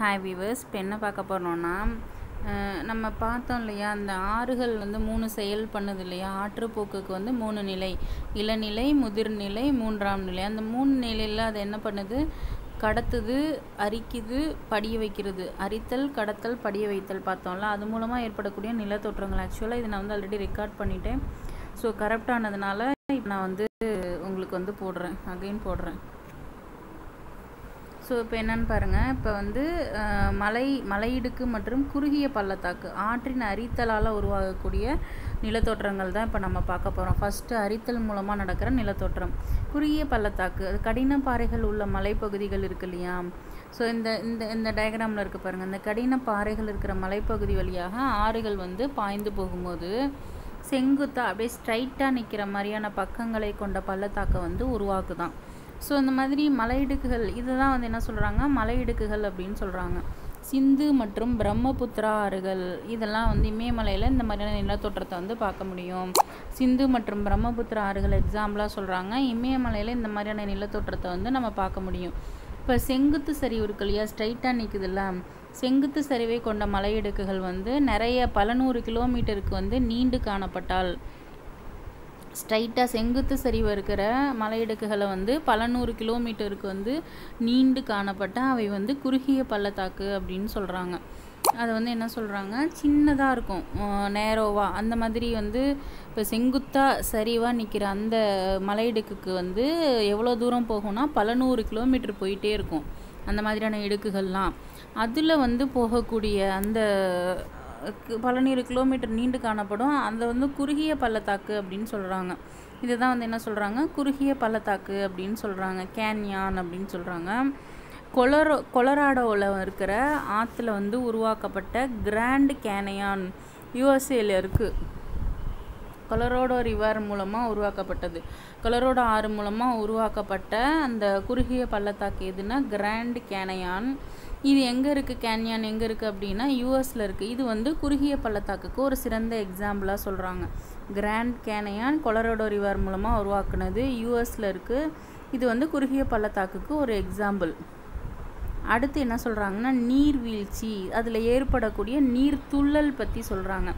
Hi viewers இப்போ என்ன பார்க்க போகிறோன்னா நம்ம பார்த்தோம் இல்லையா அந்த ஆறுகள் வந்து மூணு செயல் பண்ணுது இல்லையா ஆற்றுப்போக்குக்கு வந்து மூணு நிலை இளநிலை முதிர்நிலை மூன்றாம் நிலை. அந்த மூணு நிலையில் அது என்ன பண்ணுது? கடத்துது அரிக்குது படிய வைக்கிறது. அரித்தல் கடத்தல் படிய வைத்தல் பார்த்தோம்ல அது மூலமாக ஏற்படக்கூடிய நிலத்தோற்றங்கள். ஆக்சுவலாக இதை நான் வந்து ஆல்ரெடி ரெக்கார்ட் பண்ணிட்டேன். ஸோ கரெக்டானதுனால இப்போ நான் வந்து உங்களுக்கு வந்து போடுறேன் அகைன் போடுறேன். ஸோ இப்போ என்னன்னு பாருங்கள் இப்போ வந்து மலை மலையிடுக்கு மற்றும் குறுகிய பள்ளத்தாக்கு ஆற்றின் அரித்தலால் உருவாகக்கூடிய நிலத்தோற்றங்கள் தான் இப்போ நம்ம பார்க்க போகிறோம் ஃபஸ்ட்டு அரித்தல் மூலமாக நடக்கிற நிலத்தோற்றம். குறுகிய பள்ளத்தாக்கு அது கடின பாறைகள் உள்ள மலைப்பகுதிகள் இருக்கு இல்லையா? ஸோ இந்த இந்த இந்த டயக்ராமில் இருக்குது பாருங்கள் இந்த கடின பாறைகள் இருக்கிற மலைப்பகுதி வழியாக ஆறுகள் வந்து பாய்ந்து போகும்போது செங்குத்தாக அப்படியே ஸ்ட்ரைட்டாக நிற்கிற மாதிரியான பக்கங்களை கொண்ட பள்ளத்தாக்கை வந்து உருவாக்குதான். ஸோ இந்த மாதிரி மலையிடுக்குகள் இதை தான் வந்து என்ன சொல்கிறாங்க மலையிடுக்குகள் அப்படின்னு சொல்கிறாங்க சிந்து மற்றும் பிரம்மபுத்திரா ஆறுகள் இதெல்லாம் வந்து இமயமலையில் இந்த மாதிரியான நிலத்தோற்றத்தை வந்து பார்க்க முடியும். சிந்து மற்றும் பிரம்மபுத்திரா ஆறுகள் எக்ஸாம்பிளாக சொல்கிறாங்க இமயமலையில் இந்த மாதிரியான நிலத்தோற்றத்தை வந்து நம்ம பார்க்க முடியும். இப்போ செங்குத்து சரிவு இருக்கு இல்லையா? ஸ்ட்ரைட்டாக நிற்குதுல்ல செங்குத்து சரிவை கொண்ட மலையிடுக்குகள் வந்து நிறைய பல நூறு கிலோமீட்டருக்கு வந்து நீண்டு காணப்பட்டால் ஸ்ட்ரைட்டாக செங்குத்து சரிவு இருக்கிற மலையிடுக்குகளை வந்து பல நூறு கிலோமீட்டருக்கு வந்து நீண்டு காணப்பட்ட அவை வந்து குறுகிய பள்ளத்தாக்கு அப்படின்னு சொல்கிறாங்க அது வந்து என்ன சொல்கிறாங்க சின்னதாக இருக்கும். நேரோவாக அந்த மாதிரி வந்து இப்போ செங்குத்தாக சரிவாக நிற்கிற அந்த மலையிடுக்குக்கு வந்து எவ்வளோ தூரம் போகும்னா பல நூறு கிலோமீட்டர் போயிட்டே இருக்கும். அந்த மாதிரியான இடுக்குகள்லாம். அதில் வந்து போகக்கூடிய அந்த பலநூறு கிலோமீட்டர் நீண்டு காணப்படும். அந்த வந்து குறுகிய பள்ளத்தாக்கு அப்படின்னு சொல்கிறாங்க இதுதான் வந்து என்ன சொல்கிறாங்க குறுகிய பள்ளத்தாக்கு அப்படின்னு சொல்கிறாங்க கேன்யான் அப்படின்னு சொல்கிறாங்க கொலரோ கொலராடோவில் இருக்கிற ஆற்றுல வந்து உருவாக்கப்பட்ட கிராண்ட் கேனயான் யூஎஸ்ஏல இருக்குது கொலரோடோ ரிவர் மூலமாக உருவாக்கப்பட்டது. கொலரோடோ ஆறு மூலமாக உருவாக்கப்பட்ட அந்த குறுகிய பள்ளத்தாக்கு எதுனா கிராண்ட் கேனயான் இது எங்கே இருக்குது கேன்யான் எங்கே இருக்குது அப்படின்னா யூஎஸில் இருக்குது இது வந்து குறுகிய பள்ளத்தாக்குக்கு ஒரு சிறந்த எக்ஸாம்பிளாக சொல்கிறாங்க கிராண்ட் கேனயான் கொலரோடோ ரிவர் மூலமாக உருவாக்குனது யூஎஸில் இருக்குது இது வந்து குறுகிய பள்ளத்தாக்குக்கு ஒரு எக்ஸாம்பிள் அடுத்து என்ன சொல்கிறாங்கன்னா நீர்வீழ்ச்சி அதில் ஏற்படக்கூடிய நீர் துள்ளல் பற்றி சொல்கிறாங்க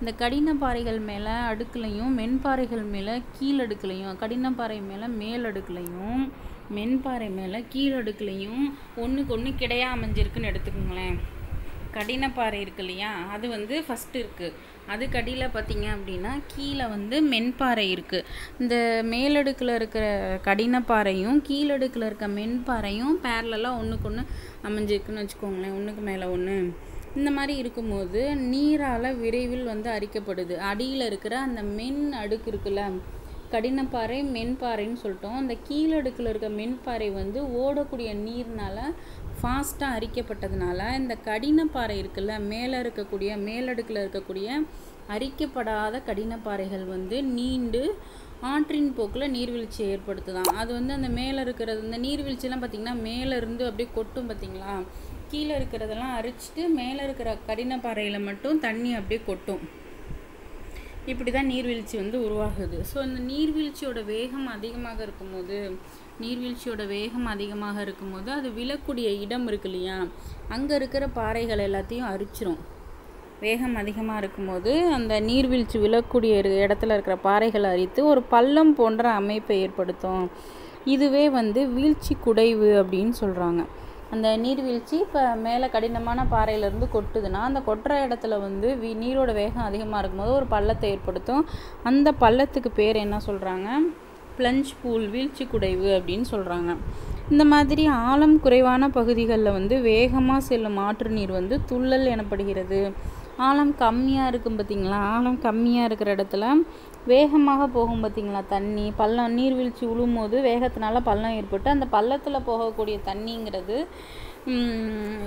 இந்த கடின பாறைகள் மேலே அடுக்குலையும் மென்பாறைகள் மேலே கீழடுக்குலையும் பாறை மேலே மேலடுக்குலையும் மென்பாறை மேலே கீழடுக்குலையும் ஒன்றுக்கு ஒன்று கிடையா அமைஞ்சிருக்குன்னு எடுத்துக்கோங்களேன். கடினப்பாறை இருக்கு இல்லையா? அது வந்து ஃபஸ்ட்டு இருக்குது அதுக்கு அடியில் பார்த்தீங்க அப்படின்னா கீழே வந்து மென்பாறை இருக்குது இந்த மேலடுக்கில் இருக்கிற கடினப்பாறையும் கீழடுக்கில் இருக்க மென்பாறையும் பேரலெல்லாம் ஒன்றுக்கு ஒன்று அமைஞ்சிருக்குன்னு வச்சுக்கோங்களேன். ஒன்றுக்கு மேலே ஒன்று இந்த மாதிரி இருக்கும்போது நீரால் விரைவில் வந்து அரிக்கப்படுது. அடியில் இருக்கிற அந்த மென் அடுக்கு இருக்குல்ல கடினப்பாறை மென்பாறைன்னு சொல்லிட்டோம். அந்த கீழடுக்கில் இருக்க மென்பாறை வந்து ஓடக்கூடிய நீர்னால் ஃபாஸ்ட்டாக அரிக்கப்பட்டதுனால இந்த கடினப்பாறை இருக்குல்ல மேலே இருக்கக்கூடிய மேலடுக்கில் இருக்கக்கூடிய அரிக்கப்படாத கடினப்பாறைகள் வந்து நீண்டு ஆற்றின் போக்கில் நீர்வீழ்ச்சி ஏற்படுத்துதான். அது வந்து அந்த மேலே இருக்கிறது இந்த நீர்வீழ்ச்சிலாம் பார்த்திங்கன்னா மேலே இருந்து அப்படியே கொட்டும் பார்த்திங்களா கீழே இருக்கிறதெல்லாம் அரிச்சிட்டு மேலே இருக்கிற கடினப்பாறையில் மட்டும் தண்ணி அப்படியே கொட்டும். இப்படி தான் நீர்வீழ்ச்சி வந்து உருவாகுது. ஸோ இந்த நீர்வீழ்ச்சியோட வேகம் அதிகமாக இருக்கும்போது நீர்வீழ்ச்சியோட வேகம் அதிகமாக இருக்கும்போது அது விழக்கூடிய இடம் இருக்கு இல்லையா? அங்கே இருக்கிற பாறைகள் எல்லாத்தையும் அரிச்சிரும். வேகம் அதிகமாக இருக்கும்போது அந்த நீர்வீழ்ச்சி விழக்கூடிய இடத்துல இருக்கிற பாறைகளை அரித்து ஒரு பள்ளம் போன்ற அமைப்பை ஏற்படுத்தும். இதுவே வந்து வீழ்ச்சி குடைவு அப்படின்னு சொல்கிறாங்க அந்த நீர்வீழ்ச்சி இப்போ மேலே கடினமான பாறையிலேருந்து கொட்டுதுன்னா அந்த கொட்டுற இடத்துல வந்து வி நீரோட வேகம் அதிகமாக இருக்கும்போது ஒரு பள்ளத்தை ஏற்படுத்தும். அந்த பள்ளத்துக்கு பேர் என்ன சொல்கிறாங்க பிளஞ்ச் பூல் வீழ்ச்சி குடைவு அப்படின்னு சொல்கிறாங்க இந்த மாதிரி ஆழம் குறைவான பகுதிகளில் வந்து வேகமாக செல்லும் ஆற்று நீர் வந்து துள்ளல் எனப்படுகிறது. ஆழம் கம்மியாக இருக்கும் பார்த்தீங்களா ஆழம் கம்மியாக இருக்கிற இடத்துல வேகமாக போகும் பார்த்தீங்களா தண்ணி? பள்ளம் நீர்வீழ்ச்சி விழும்போது வேகத்தினால பள்ளம் ஏற்பட்டு அந்த பள்ளத்தில் போகக்கூடிய தண்ணிங்கிறது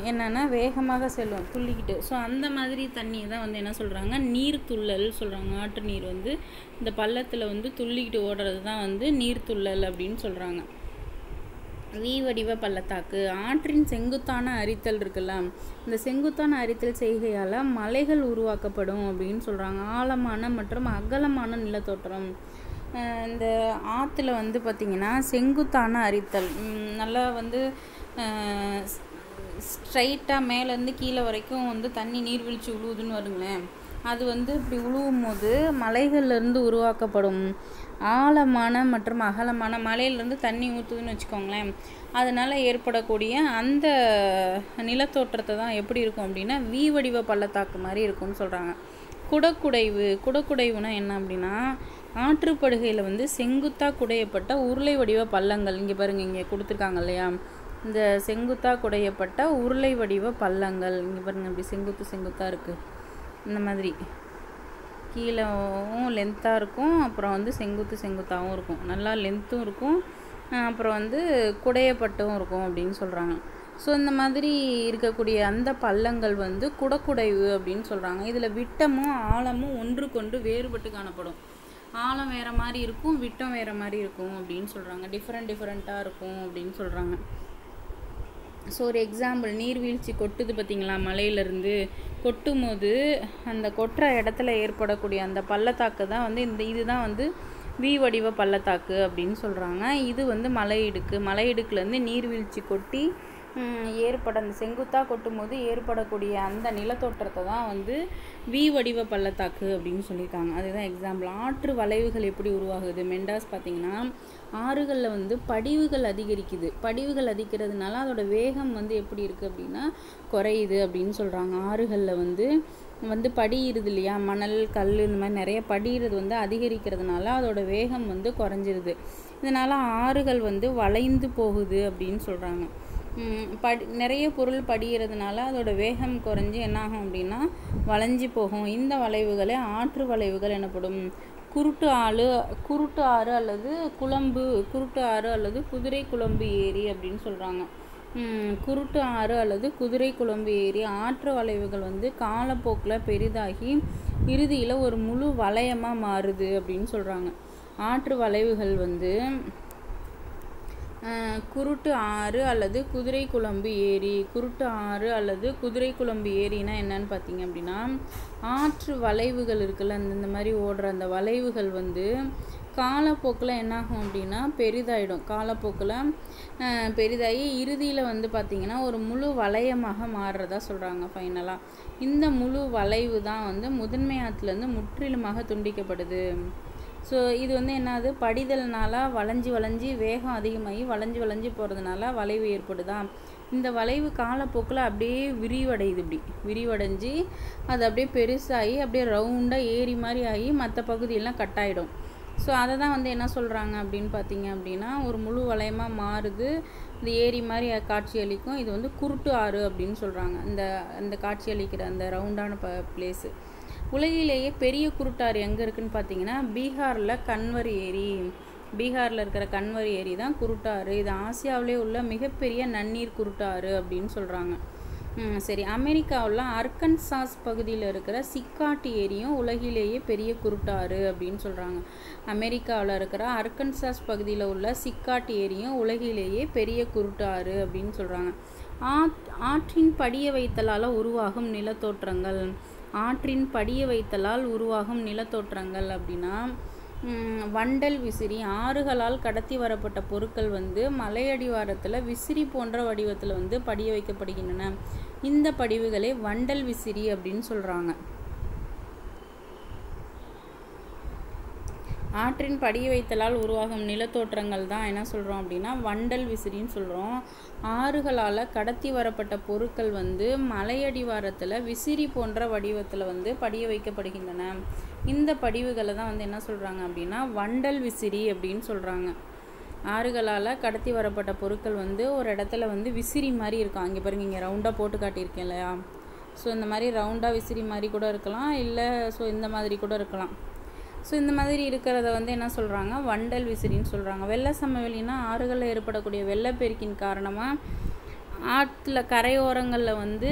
என்னென்னா வேகமாக செல்லும் துள்ளிக்கிட்டு. ஸோ அந்த மாதிரி தண்ணியை தான் வந்து என்ன சொல்கிறாங்க நீர் துள்ளல் சொல்கிறாங்க ஆற்று நீர் வந்து இந்த பள்ளத்தில் வந்து துள்ளிக்கிட்டு ஓடுறது தான் வந்து நீர் துள்ளல் அப்படின்னு சொல்கிறாங்க வி வடிவ பள்ளத்தாக்கு ஆற்றின் செங்குத்தான அரித்தல் இருக்குல்ல இந்த செங்குத்தான அரித்தல் செய்கையால் மலைகள் உருவாக்கப்படும் அப்படின்னு சொல்கிறாங்க ஆழமான மற்றும் அகலமான நிலத்தோற்றம். இந்த ஆற்றுல வந்து பார்த்திங்கன்னா செங்குத்தான அரித்தல். நல்லா வந்து ஸ்ட்ரைட்டாக மேலேருந்து கீழே வரைக்கும் வந்து தண்ணி நீர்வீழ்ச்சி உழுவுதுன்னு வருங்களேன். அது வந்து இப்படி உழுவும் போது மலைகள்லேருந்து உருவாக்கப்படும் ஆழமான மற்றும் அகலமான மலையிலேருந்து தண்ணி ஊற்றுதுன்னு வச்சுக்கோங்களேன். அதனால் ஏற்படக்கூடிய அந்த நிலத்தோற்றத்தை தான் எப்படி இருக்கும் அப்படின்னா வி வடிவ பள்ளத்தாக்கு மாதிரி இருக்கும்னு சொல்கிறாங்க குடக்குடைவு குடக்குடைவுனா என்ன அப்படின்னா ஆற்றுப்படுகையில் வந்து செங்குத்தாக குடையப்பட்ட உருளை வடிவ பள்ளங்கள் இங்கே பாருங்கள் இங்கே கொடுத்துருக்காங்க இல்லையா? இந்த செங்குத்தாக குடையப்பட்ட உருளை வடிவ பள்ளங்கள் இங்கே பாருங்கள் இப்படி செங்குத்து செங்குத்தாக இருக்குது இந்த மாதிரி. கீழேவும் லென்த்தாக இருக்கும். அப்புறம் வந்து செங்குத்து செங்குத்தாகவும் இருக்கும். நல்லா லென்த்தும் இருக்கும். அப்புறம் வந்து குடையப்பட்டும் இருக்கும் அப்படின்னு சொல்கிறாங்க ஸோ இந்த மாதிரி இருக்கக்கூடிய அந்த பள்ளங்கள் வந்து குடக்குடைவு அப்படின்னு சொல்கிறாங்க இதில் விட்டமும் ஆழமும் ஒன்றுக்கொன்று வேறுபட்டு காணப்படும். ஆழம் வேறு மாதிரி இருக்கும் விட்டம் வேறு மாதிரி இருக்கும் அப்படின்னு சொல்கிறாங்க டிஃப்ரெண்ட் டிஃப்ரெண்ட்டாக இருக்கும் அப்படின்னு சொல்கிறாங்க ஸோ ஒரு எக்ஸாம்பிள் நீர்வீழ்ச்சி கொட்டுது பார்த்திங்களா? மலையிலேருந்து கொட்டும் போது அந்த கொட்டுற இடத்துல ஏற்படக்கூடிய அந்த பள்ளத்தாக்கு தான் வந்து இந்த இதுதான் வந்து வி வடிவ பள்ளத்தாக்கு அப்படின்னு சொல்கிறாங்க இது வந்து மலையிடுக்கு. மலையிடுக்குலேருந்து நீர்வீழ்ச்சி கொட்டி ஏற்பட அந்த செங்குத்தாக கொட்டும் போது ஏற்படக்கூடிய அந்த நிலத்தோற்றத்தை தான் வந்து வி வடிவ பள்ளத்தாக்கு அப்படின்னு சொல்லியிருக்காங்க. அதுதான் எக்ஸாம்பிள் ஆற்று வளைவுகள் எப்படி உருவாகுது? மெண்டாஸ் பார்த்திங்கன்னா ஆறுகளில் வந்து படிவுகள் அதிகரிக்குது. படிவுகள் அதிகிறதுனால அதோட வேகம் வந்து எப்படி இருக்குது அப்படின்னா குறையுது அப்படின்னு சொல்கிறாங்க ஆறுகளில் வந்து வந்து படியிருது இல்லையா? மணல் கல் இந்த மாதிரி நிறைய படியிறது வந்து அதிகரிக்கிறதுனால அதோட வேகம் வந்து குறைஞ்சிருது. இதனால் ஆறுகள் வந்து வளைந்து போகுது அப்படின்னு சொல்கிறாங்க படி நிறைய பொருள் படிகிறதுனால அதோட வேகம் குறைஞ்சி என்னாகும் அப்படின்னா வளைஞ்சி போகும். இந்த வளைவுகளே ஆற்று வளைவுகள் எனப்படும். குருட்டு ஆறு குருட்டு ஆறு அல்லது குழம்பு குருட்டு ஆறு அல்லது குதிரை குழம்பு ஏரி அப்படின்னு சொல்கிறாங்க குருட்டு ஆறு அல்லது குதிரை குழம்பு ஏரி ஆற்று வளைவுகள் வந்து காலப்போக்கில் பெரிதாகி இறுதியில் ஒரு முழு வளையமாக மாறுது அப்படின்னு சொல்கிறாங்க ஆற்று வளைவுகள் வந்து குருட்டு ஆறு அல்லது குதிரை குழம்பு ஏரி. குருட்டு ஆறு அல்லது குதிரை குழம்பு ஏரினா என்னன்னு பார்த்தீங்க அப்படின்னா ஆற்று வளைவுகள் இருக்குல்ல அந்த இந்த மாதிரி ஓடுற அந்த வளைவுகள் வந்து காலப்போக்கில் என்னாகும் அப்படின்னா பெரிதாயிடும். காலப்போக்கில் பெரிதாகி இறுதியில் வந்து பார்த்திங்கன்னா ஒரு முழு வளையமாக மாறுறதா சொல்கிறாங்க ஃபைனலாக இந்த முழு வளைவு தான் வந்து முதன்மை ஆற்றுலேருந்து முற்றிலுமாக துண்டிக்கப்படுது. ஸோ இது வந்து என்னது? படிதல்னால வளைஞ்சி வளைஞ்சி வேகம் அதிகமாகி வளைஞ்சி வளைஞ்சி போகிறதுனால வளைவு ஏற்படுதா? இந்த வளைவு காலப்போக்கில் அப்படியே விரிவடையுது இப்படி. விரிவடைஞ்சு அது அப்படியே பெருசாகி அப்படியே ரவுண்டாக ஏரி மாதிரி ஆகி மற்ற பகுதியெல்லாம் கட்டாயிடும் ஸோ அதை தான் வந்து என்ன சொல்கிறாங்க அப்படின்னு பார்த்தீங்க அப்படின்னா ஒரு முழு வளையமாக மாறுது. இந்த ஏரி மாதிரி காட்சி அளிக்கும். இது வந்து குருட்டு ஆறு அப்படின்னு சொல்கிறாங்க இந்த அந்த காட்சி அளிக்கிற அந்த ரவுண்டான ப பிளேஸு உலகிலேயே பெரிய குருட்டாறு எங்கே இருக்குன்னு பார்த்தீங்கன்னா பீகாரில் கன்வர் ஏரி. பீகாரில் இருக்கிற கன்வர் ஏரி தான் குருட்டாறு. இது ஆசியாவிலே உள்ள மிகப்பெரிய நன்னீர் குருட்டாறு அப்படின்னு சொல்கிறாங்க சரி. அமெரிக்காவில் அர்கன்சாஸ் பகுதியில் இருக்கிற சிக்காட்டு ஏரியும் உலகிலேயே பெரிய குருட்டாறு அப்படின்னு சொல்கிறாங்க அமெரிக்காவில் இருக்கிற அர்கன்சாஸ் பகுதியில் உள்ள சிக்காட்டு ஏரியும் உலகிலேயே பெரிய குருட்டாறு அப்படின்னு சொல்கிறாங்க ஆத் ஆற்றின் படிய வைத்தலால் உருவாகும் நிலத்தோற்றங்கள். ஆற்றின் படிய வைத்தலால் உருவாகும் நிலத்தோற்றங்கள் அப்படின்னா வண்டல் விசிறி ஆறுகளால் கடத்தி வரப்பட்ட பொருட்கள் வந்து மலையடிவாரத்தில் விசிறி போன்ற வடிவத்தில் வந்து படிய வைக்கப்படுகின்றன. இந்த படிவுகளே வண்டல் விசிறி அப்படின்னு சொல்கிறாங்க ஆற்றின் படிய வைத்தலால் உருவாகும் நிலத்தோற்றங்கள் தான் என்ன சொல்கிறோம் அப்படின்னா வண்டல் விசிறின்னு சொல்கிறோம் ஆறுகளால் கடத்தி வரப்பட்ட பொருட்கள் வந்து மலையடிவாரத்தில் விசிறி போன்ற வடிவத்தில் வந்து படிய வைக்கப்படுகின்றன. இந்த படிவுகளை தான் வந்து என்ன சொல்கிறாங்க அப்படின்னா வண்டல் விசிறி அப்படின்னு சொல்கிறாங்க ஆறுகளால் கடத்தி வரப்பட்ட பொருட்கள் வந்து ஒரு இடத்துல வந்து விசிறி மாதிரி இருக்கும். அங்கே பாருங்க இங்கே ரவுண்டாக போட்டு காட்டியிருக்கேன் இல்லையா? ஸோ இந்த மாதிரி ரவுண்டாக விசிறி மாதிரி கூட இருக்கலாம். இல்லை ஸோ இந்த மாதிரி கூட இருக்கலாம். ஸோ இந்த மாதிரி இருக்கிறத வந்து என்ன சொல்கிறாங்க வண்டல் விசிறின்னு சொல்கிறாங்க வெள்ள சமவெளினா ஆறுகளில் ஏற்படக்கூடிய வெள்ளப்பெருக்கின் காரணமாக ஆற்றுல கரையோரங்களில் வந்து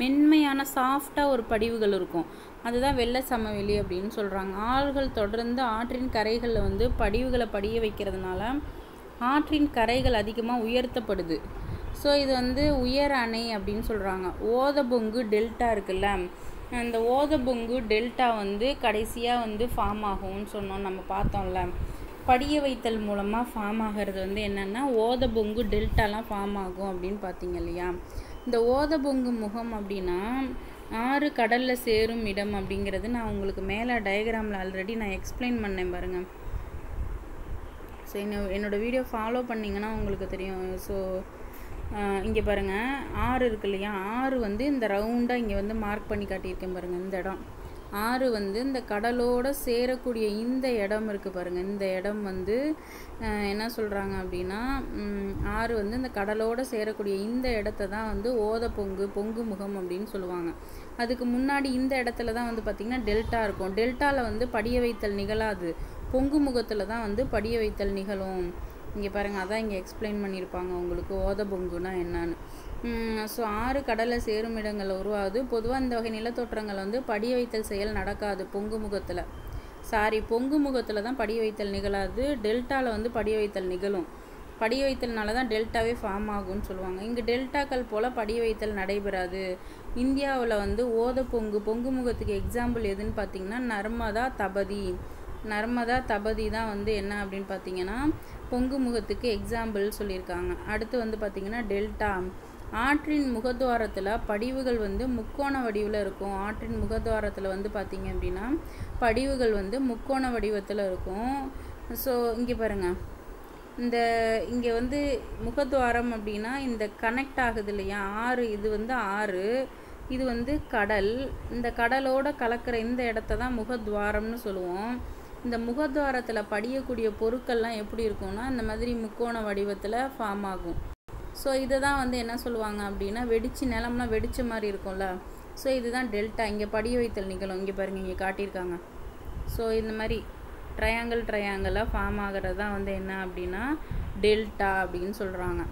மென்மையான சாஃப்டாக ஒரு படிவுகள் இருக்கும். அதுதான் வெள்ள சமவெளி அப்படின்னு சொல்கிறாங்க ஆறுகள் தொடர்ந்து ஆற்றின் கரைகளில் வந்து படிவுகளை படிய வைக்கிறதுனால ஆற்றின் கரைகள் அதிகமாக உயர்த்தப்படுது. ஸோ இது வந்து உயர் அணை அப்படின்னு சொல்கிறாங்க ஓதபொங்கு டெல்டா இருக்குல்ல? இந்த ஓதபொங்கு டெல்டா வந்து கடைசியாக வந்து ஃபார்ம் ஆகும்னு சொன்னோம் நம்ம பார்த்தோம்ல. படிய வைத்தல் மூலமாக ஃபார்ம் ஆகிறது வந்து என்னென்னா ஓதபொங்கு டெல்டாலாம் ஃபார்ம் ஆகும் அப்படின்னு பார்த்தீங்க இல்லையா? இந்த ஓதபொங்கு முகம் அப்படின்னா ஆறு கடலில் சேரும் இடம் அப்படிங்கிறது நான் உங்களுக்கு மேலே டயக்ராமில் ஆல்ரெடி நான் எக்ஸ்பிளைன் பண்ணேன் பாருங்கள் ஸோ என்ன என்னோடய வீடியோ ஃபாலோ பண்ணிங்கன்னா உங்களுக்கு தெரியும். ஸோ இங்கே பாருங்கள் ஆறு இருக்கு இல்லையா? ஆறு வந்து இந்த ரவுண்டாக இங்கே வந்து மார்க் பண்ணி காட்டியிருக்கேன் பாருங்கள் இந்த இடம். ஆறு வந்து இந்த கடலோடு சேரக்கூடிய இந்த இடம் இருக்குது பாருங்கள் இந்த இடம் வந்து என்ன சொல்கிறாங்க அப்படின்னா ஆறு வந்து இந்த கடலோடு சேரக்கூடிய இந்த இடத்த தான் வந்து ஓத பொங்கு பொங்கு முகம் அப்படின்னு சொல்லுவாங்க. அதுக்கு முன்னாடி இந்த இடத்துல தான் வந்து பார்த்திங்கன்னா டெல்டா இருக்கும். டெல்டாவில் வந்து படிய வைத்தல் நிகழாது. பொங்கு முகத்தில் தான் வந்து படிய வைத்தல் நிகழும். இங்கே பாருங்கள் அதான் இங்கே எக்ஸ்பிளைன் பண்ணியிருப்பாங்க உங்களுக்கு ஓத பொங்குனா என்னன்னு ஸோ ஆறு கடலை சேரும் இடங்கள் உருவாகுது. பொதுவாக இந்த வகை நிலத்தோற்றங்கள் வந்து படிய வைத்தல் செயல் நடக்காது பொங்கு முகத்தில். சாரி பொங்கு முகத்தில் தான் படிய வைத்தல் நிகழாது. டெல்டாவில் வந்து படிய வைத்தல் நிகழும். படிய வைத்தல்னால தான் டெல்டாவே ஃபார்ம் ஆகும்னு சொல்லுவாங்க. இங்கே டெல்டாக்கள் போல் படிய வைத்தல் நடைபெறாது. இந்தியாவில் வந்து ஓத பொங்கு பொங்கு முகத்துக்கு எக்ஸாம்பிள் எதுன்னு பார்த்தீங்கன்னா நர்மதா தபதி. நர்மதா தபதி தான் வந்து என்ன அப்படின்னு பார்த்தீங்கன்னா பொங்கு முகத்துக்கு எக்ஸாம்பிள் சொல்லியிருக்காங்க. அடுத்து வந்து பார்த்திங்கன்னா டெல்டா ஆற்றின் முகத்வாரத்தில் படிவுகள் வந்து முக்கோண வடிவில் இருக்கும். ஆற்றின் முகத்வாரத்தில் வந்து பார்த்திங்க அப்படின்னா படிவுகள் வந்து முக்கோண வடிவத்தில் இருக்கும். ஸோ இங்கே பாருங்கள் இந்த இங்கே வந்து முகத்வாரம் அப்படின்னா இந்த கனெக்ட் ஆகுது இல்லையா? ஆறு இது வந்து ஆறு. இது வந்து கடல். இந்த கடலோட கலக்கிற இந்த இடத்த தான் முகத்வாரம்னு சொல்லுவோம். இந்த முகத்வாரத்தில் படியக்கூடிய பொருட்கள்லாம் எப்படி இருக்கும்னா இந்த மாதிரி முக்கோண வடிவத்தில் ஃபார்ம் ஆகும். ஸோ இதை தான் வந்து என்ன சொல்லுவாங்க அப்படின்னா வெடிச்சு நிலம்லாம் வெடிச்ச மாதிரி இருக்கும்ல. ஸோ இதுதான் டெல்டா. இங்கே படிய வைத்தல் நிகழும். இங்கே பாருங்கள் இங்கே காட்டியிருக்காங்க. ஸோ இந்த மாதிரி ட்ரையாங்கிள் ட்ரையாங்கிளாக ஃபார்ம் ஆகிறது தான் வந்து என்ன அப்படின்னா டெல்டா அப்படின்னு சொல்கிறாங்க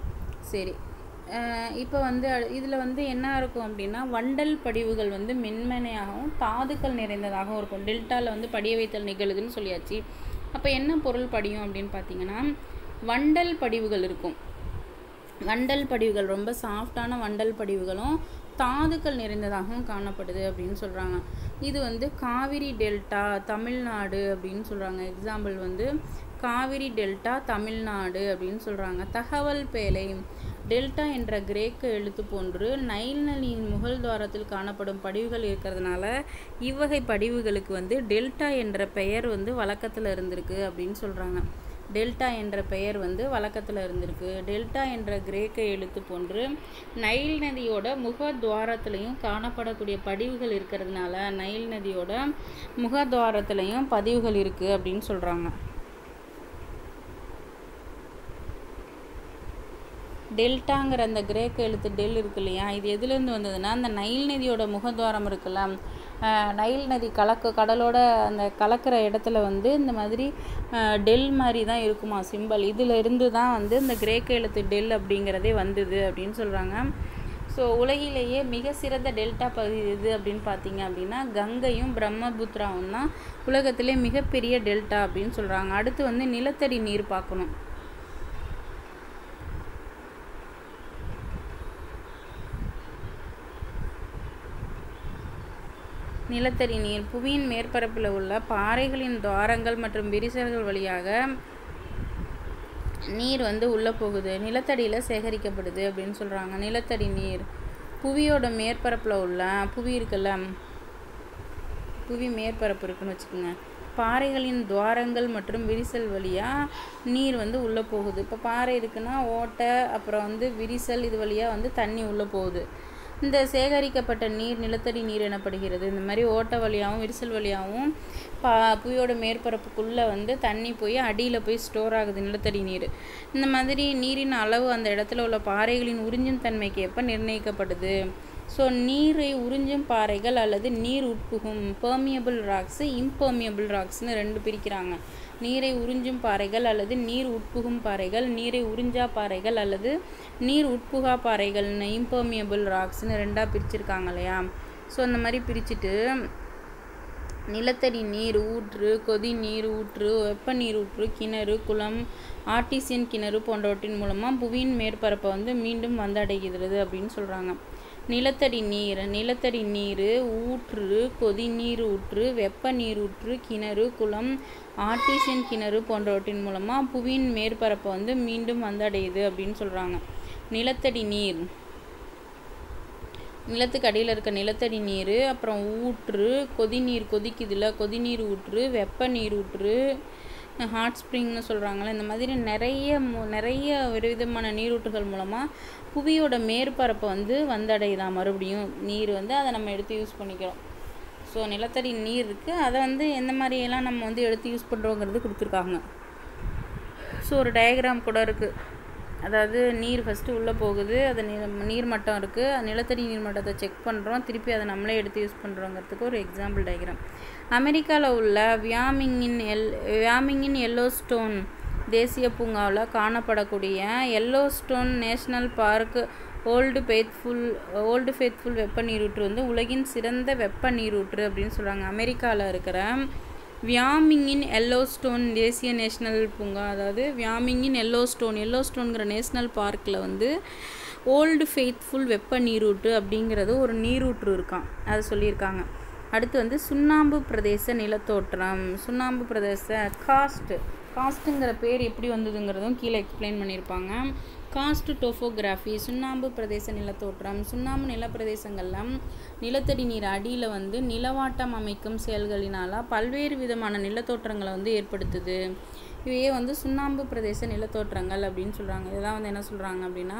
சரி. இப்போ வந்து இதில் வந்து என்ன இருக்கும் அப்படின்னா வண்டல் படிவுகள் வந்து மென்மனையாகவும் தாதுக்கள் நிறைந்ததாகவும் இருக்கும். டெல்டாவில் வந்து படிய வைத்தல் நிகழுதுன்னு சொல்லியாச்சு. அப்போ என்ன பொருள் படியும் அப்படின்னு பார்த்தீங்கன்னா வண்டல் படிவுகள் இருக்கும். வண்டல் படிவுகள் ரொம்ப சாஃப்டான வண்டல் படிவுகளும் தாதுக்கள் நிறைந்ததாகவும் காணப்படுது அப்படின்னு சொல்கிறாங்க இது வந்து காவிரி டெல்டா தமிழ்நாடு அப்படின்னு சொல்கிறாங்க எக்ஸாம்பிள் வந்து காவிரி டெல்டா தமிழ்நாடு அப்படின்னு சொல்கிறாங்க தகவல் பேலை டெல்டா என்ற கிரேக்க எழுத்து போன்று நைல் நதியின் முகல் துவாரத்தில் காணப்படும் படிவுகள் இருக்கிறதுனால இவ்வகை படிவுகளுக்கு வந்து டெல்டா என்ற பெயர் வந்து வழக்கத்தில் இருந்திருக்கு அப்படின்னு சொல்கிறாங்க டெல்டா என்ற பெயர் வந்து வழக்கத்தில் இருந்திருக்கு. டெல்டா என்ற கிரேக்க எழுத்து போன்று நைல் நதியோட முக துவாரத்துலையும் காணப்படக்கூடிய படிவுகள் இருக்கிறதுனால நைல் நதியோட முக துவாரத்துலையும் பதிவுகள் இருக்குது அப்படின்னு சொல்கிறாங்க டெல்டாங்கிற அந்த கிரேக்க எழுத்து டெல் இருக்கு இல்லையா? இது எதுலேருந்து வந்ததுன்னா அந்த நைல் நதியோட முகத்வாரம் இருக்குல்ல? நைல் நதி கலக்க கடலோட அந்த கலக்கிற இடத்துல வந்து இந்த மாதிரி டெல் மாதிரி தான் இருக்குமா சிம்பல்? இதில் இருந்து தான் வந்து இந்த கிரேக்க எழுத்து டெல் அப்படிங்கிறதே வந்தது அப்படின்னு சொல்கிறாங்க ஸோ உலகிலேயே மிக சிறந்த டெல்டா பகுதி எது அப்படின்னு பார்த்தீங்க அப்படின்னா கங்கையும் பிரம்மபுத்திராவும் தான் உலகத்திலே மிகப்பெரிய டெல்டா அப்படின்னு சொல்கிறாங்க அடுத்து வந்து நிலத்தடி நீர் பார்க்கணும். நிலத்தடி நீர் புவியின் மேற்பரப்பில் உள்ள பாறைகளின் துவாரங்கள் மற்றும் விரிசல்கள் வழியாக நீர் வந்து உள்ளே போகுது. நிலத்தடியில் சேகரிக்கப்படுது அப்படின்னு சொல்கிறாங்க நிலத்தடி நீர் புவியோட மேற்பரப்பில் உள்ள புவி இருக்குல்ல புவி மேற்பரப்பு இருக்குன்னு வச்சுக்கோங்க. பாறைகளின் துவாரங்கள் மற்றும் விரிசல் வழியாக நீர் வந்து உள்ளே போகுது. இப்போ பாறை இருக்குன்னா ஓட்டை அப்புறம் வந்து விரிசல் இது வழியாக வந்து தண்ணி உள்ளே போகுது. இந்த சேகரிக்கப்பட்ட நீர் நிலத்தடி நீர் எனப்படுகிறது. இந்த மாதிரி ஓட்ட வழியாகவும் விரிசல் வழியாகவும் பா புயோட மேற்பரப்புக்குள்ளே வந்து தண்ணி போய் அடியில் போய் ஸ்டோர் ஆகுது நிலத்தடி நீர். இந்த மாதிரி நீரின் அளவு அந்த இடத்துல உள்ள பாறைகளின் உறிஞ்சும் தன்மைக்கு எப்போ நிர்ணயிக்கப்படுது? ஸோ நீரை உறிஞ்சும் பாறைகள் அல்லது நீர் உட்புகும் பெர்மியபிள் ராக்ஸு இம்பெர்மியபிள் ராக்ஸ்னு ரெண்டு பிரிக்கிறாங்க. நீரை உறிஞ்சும் பாறைகள் அல்லது நீர் உட்புகும் பாறைகள் நீரை உறிஞ்சா பாறைகள் அல்லது நீர் உட்புகா பாறைகள்னு இம்பர்மியபிள் ராக்ஸ்னு ரெண்டாக பிரிச்சிருக்காங்க இல்லையா? ஸோ அந்த மாதிரி பிரிச்சுட்டு நிலத்தடி நீர் ஊற்று கொதி நீர் ஊற்று வெப்ப நீர் ஊற்று கிணறு குளம் ஆர்டிசியன் கிணறு போன்றவற்றின் மூலமாக புவியின் மேற்பரப்பை வந்து மீண்டும் வந்தடைகிறது அப்படின்னு சொல்கிறாங்க நிலத்தடி நீர் நிலத்தடி நீர் ஊற்று கொதி நீர் ஊற்று வெப்ப நீர் ஊற்று கிணறு குளம் ஆர்டிசியன் கிணறு போன்றவற்றின் மூலமாக புவியின் மேற்பரப்பை வந்து மீண்டும் வந்தடையுது அப்படின்னு சொல்கிறாங்க நிலத்தடி நீர். நிலத்துக்கு அடியில் இருக்க நிலத்தடி நீர் அப்புறம் ஊற்று கொதிநீர் கொதிக்குதுல கொதிநீர் ஊற்று வெப்ப நீர் ஊற்று ஹாட் ஸ்ப்ரிங்னு சொல்கிறாங்களே இந்த மாதிரி நிறைய நிறைய விதவிதமான விதமான நீரூற்றுகள் மூலமாக புவியோட மேற்பரப்பை வந்து வந்தடையுதான் மறுபடியும்? நீர் வந்து அதை நம்ம எடுத்து யூஸ் பண்ணிக்கிறோம். ஸோ நிலத்தடி நீர் இருக்குது அதை வந்து எந்த மாதிரியெல்லாம் நம்ம வந்து எடுத்து யூஸ் பண்ணுறோங்கிறது கொடுத்துருக்காங்க. ஸோ ஒரு டயக்ராம் கூட இருக்குது அதாவது நீர் ஃபஸ்ட்டு உள்ளே போகுது. அது நீர் நீர் மட்டம் இருக்குது நிலத்தடி நீர் மட்டத்தை செக் பண்ணுறோம் திருப்பி அதை நம்மளே எடுத்து யூஸ் பண்ணுறோங்கிறதுக்கு ஒரு எக்ஸாம்பிள் டயக்ராம் அமெரிக்காவில் உள்ள வியாமிங்கின் எல் வியாமிங்கின் எல்லோ ஸ்டோன் தேசிய பூங்காவில் காணப்படக்கூடிய Yellowstone National Park Old Faithful Old Faithful வெப்ப நீரூற்று வந்து உலகின் சிறந்த வெப்ப நீரூற்று அப்படின்னு சொல்கிறாங்க அமெரிக்காவில் இருக்கிற வியாமிங்கின் எல்லோஸ்டோன் தேசிய நேஷ்னல் பூங்கா அதாவது வியாமிங்கின் எல்லோஸ்டோன் எல்லோஸ்டோன்கிற நேஷ்னல் பார்க்கில் வந்து ஓல்டு ஃபெய்த்ஃபுல் வெப்ப நீரூற்று அப்படிங்கிறது ஒரு நீரூற்று இருக்கான் அது சொல்லியிருக்காங்க. அடுத்து வந்து சுண்ணாம்பு பிரதேச நிலத்தோற்றம். சுண்ணாம்பு பிரதேச காஸ்ட்டு காஸ்ட்டுங்கிற பேர் எப்படி வந்ததுங்கிறதும் கீழே எக்ஸ்பிளைன் பண்ணியிருப்பாங்க. காஸ்ட் டோஃபோகிராஃபி சுண்ணாம்பு பிரதேச நிலத்தோற்றம் சுண்ணாம்பு நிலப்பிரதேசங்களில் நிலத்தடி நீர் அடியில் வந்து நிலவாட்டம் அமைக்கும் செயல்களினால பல்வேறு விதமான நிலத்தோற்றங்களை வந்து ஏற்படுத்துது. இவையே வந்து சுண்ணாம்பு பிரதேச நிலத்தோற்றங்கள் அப்படின்னு சொல்கிறாங்க இதெல்லாம் வந்து என்ன சொல்கிறாங்க அப்படின்னா